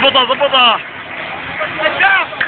走吧，走吧，走吧。